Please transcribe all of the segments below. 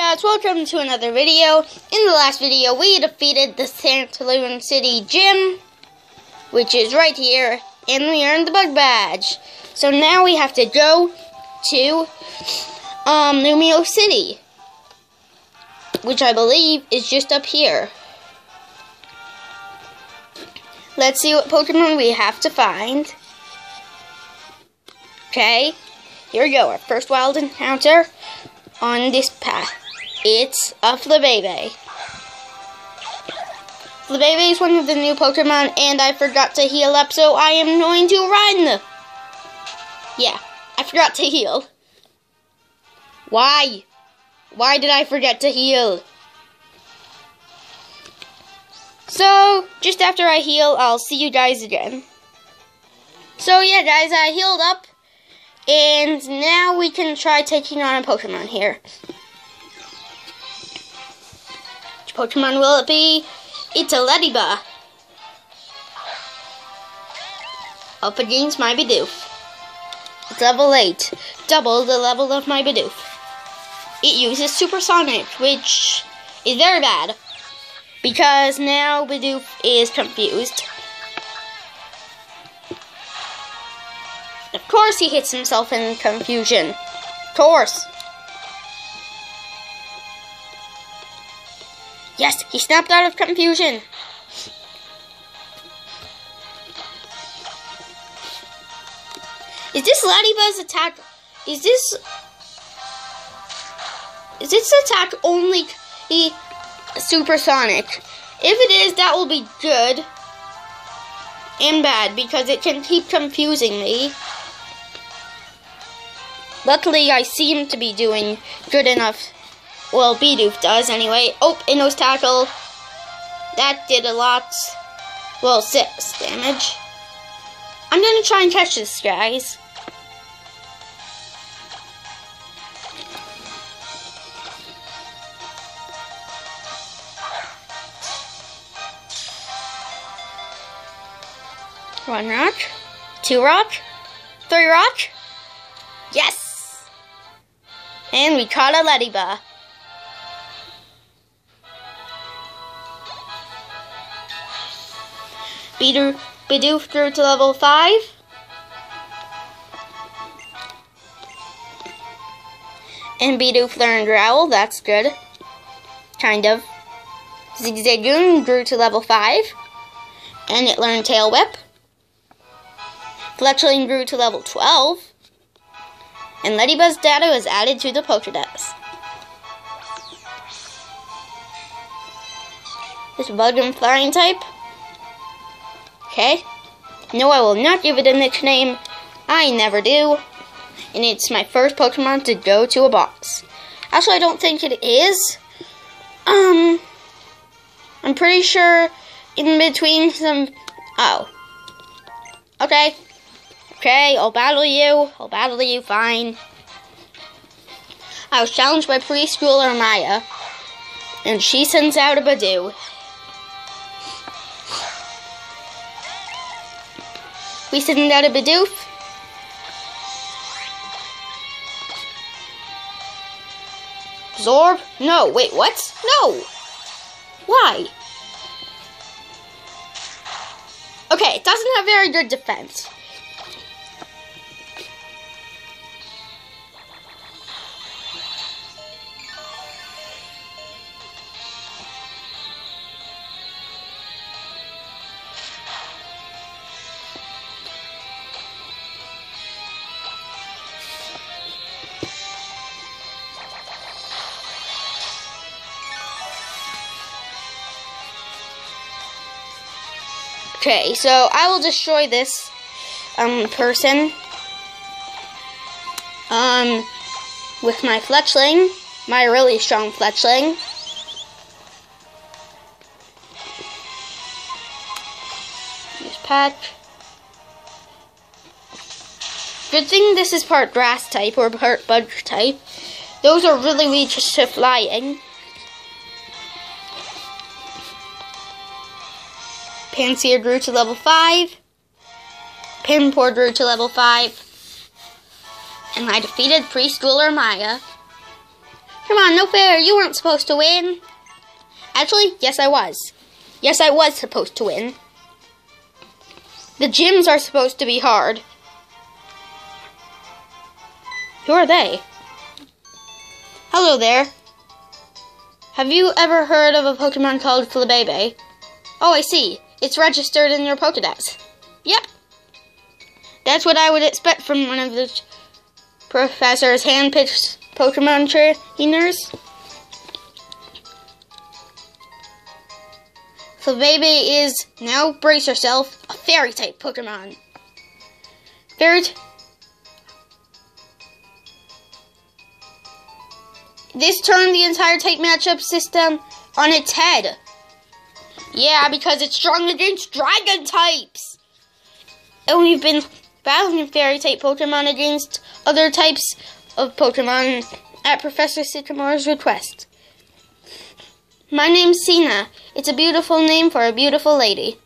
guys, welcome to another video. In the last video, we defeated the Santalune City Gym, which is right here, and we earned the bug badge. So now we have to go to um, Lumiose City, which I believe is just up here. Let's see what Pokemon we have to find. Okay, here we go, our first wild encounter on this path. It's a Flabebe. Flabebe is one of the new Pokemon, and I forgot to heal up, so I am going to run. Yeah, I forgot to heal. Why? Why did I forget to heal? So, just after I heal, I'll see you guys again. So yeah, guys, I healed up. And now we can try taking on a Pokemon here. Pokemon will it be? It's a Ledyba. Up against my Bidoof. It's level 8. Double the level of my Bidoof. It uses Supersonic, which is very bad. Because now Bidoof is confused. Of course he hits himself in confusion. Of course. Yes, he snapped out of confusion. Is this Ledyba's attack? Is this... Is this attack only supersonic? If it is, that will be good and bad because it can keep confusing me. Luckily, I seem to be doing good enough. Well, Bidoof does anyway. Oh, a nose tackle. That did a lot. Well, six damage. I'm gonna try and catch this, guys. One rock, two rock, three rock. Yes! And we caught a Ledyba. Bidoof grew to level 5. And Bidoof learned Growl, that's good. Kind of. Zigzagoon grew to level 5. And it learned Tail Whip. Fletchling grew to level 12 and Ledyba's data was added to the Pokedex. This bug and flying type. Okay. No, I will not give it a nickname. I never do. And it's my first Pokemon to go to a box. Actually, I don't think it is. Um, I'm pretty sure in between some. Oh. Okay. Okay, I'll battle you. I'll battle you, fine. I was challenged by preschooler Maya, and she sends out a Badoo. We send out a Bidoof. Zorb? No, wait, what? No! Why? Okay, it doesn't have very good defense. Okay, so I will destroy this um person um with my fletchling, my really strong fletchling. Use patch. Good thing this is part grass type or part bug type. Those are really weak to flying. Pansear grew to level 5. Pinpour grew to level 5. And I defeated preschooler Maya. Come on, no fair. You weren't supposed to win. Actually, yes, I was. Yes, I was supposed to win. The gyms are supposed to be hard. Who are they? Hello there. Have you ever heard of a Pokemon called Flabebe? Oh, I see. It's registered in your Pokedex. Yep. That's what I would expect from one of the professor's hand-picked Pokemon trainers. Flabebe is, now brace yourself, a fairy-type Pokemon. Fairy This turned the entire type matchup system on its head. Yeah, because it's strong against dragon types. And we've been battling fairy type Pokemon against other types of Pokemon at Professor Sycamore's request. My name's Sina. It's a beautiful name for a beautiful lady.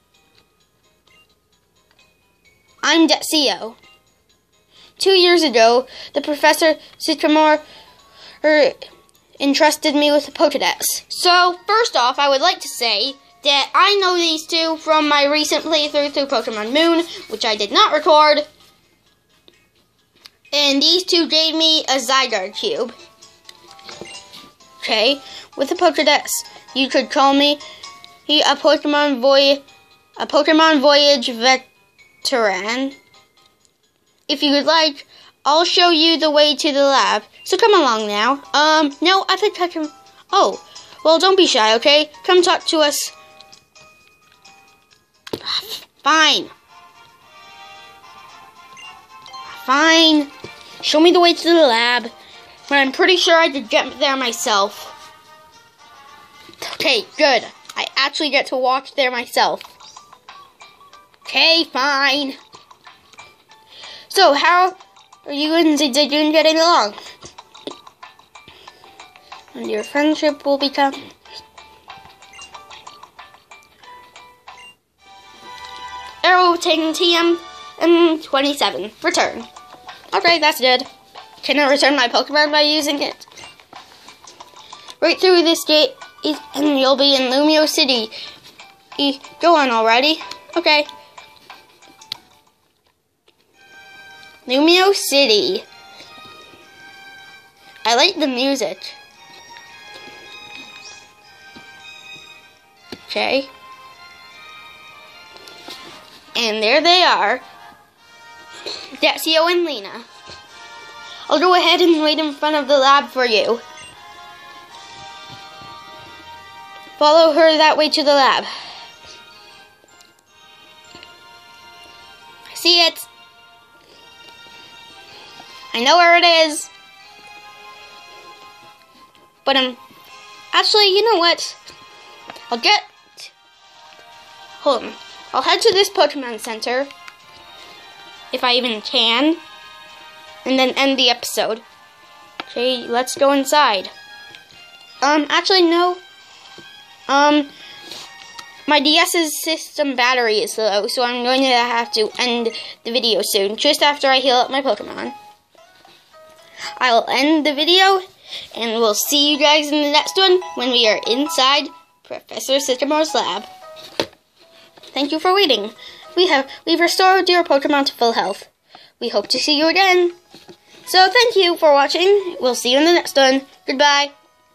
I'm Dexio. Two years ago, the Professor Sycamore er, entrusted me with a Pokedex. So, first off, I would like to say that I know these two from my recent playthrough through Pokemon Moon, which I did not record. And these two gave me a Zygarde cube. Okay, with a Pokedex, you could call me a Pokemon Voy a Pokemon Voyage veteran. If you would like, I'll show you the way to the lab. So come along now. Um, no, I think I can. Oh, well, don't be shy, okay? Come talk to us Fine. Fine. Show me the way to the lab. But I'm pretty sure I could get there myself. Okay, good. I actually get to walk there myself. Okay, fine. So, how are you and Zidane getting along? And your friendship will become Arrowting TM M27. Return. Okay, that's good. Can I return my Pokemon by using it? Right through this gate, and you'll be in Lumiose City. Go on already. Okay. Lumiose City. I like the music. Okay. And there they are. Dexio and Lena. I'll go ahead and wait in front of the lab for you. Follow her that way to the lab. See it. I know where it is. But um actually you know what? I'll get hold on. I'll head to this Pokemon Center, if I even can, and then end the episode. Okay, let's go inside. Um, actually, no. Um, my DS's system battery is low, so I'm going to have to end the video soon, just after I heal up my Pokemon. I'll end the video, and we'll see you guys in the next one when we are inside Professor Sycamore's lab. Thank you for waiting. We have we've restored your Pokemon to full health. We hope to see you again. So thank you for watching. We'll see you in the next one. Goodbye.